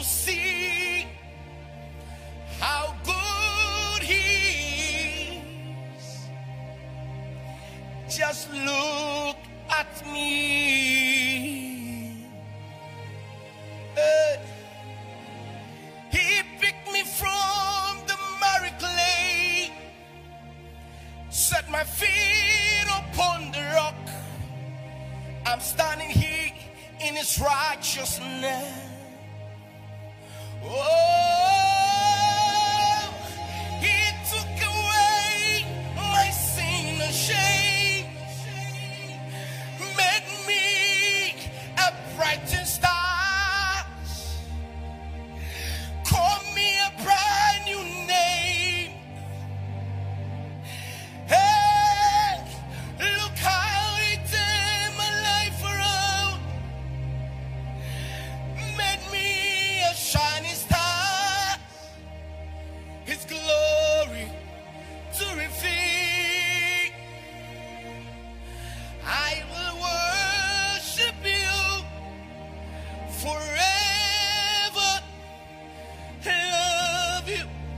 to see how good he is. Just look at me. He picked me from the clay, set my feet upon the rock. I'm standing here in his righteousness. forever love you.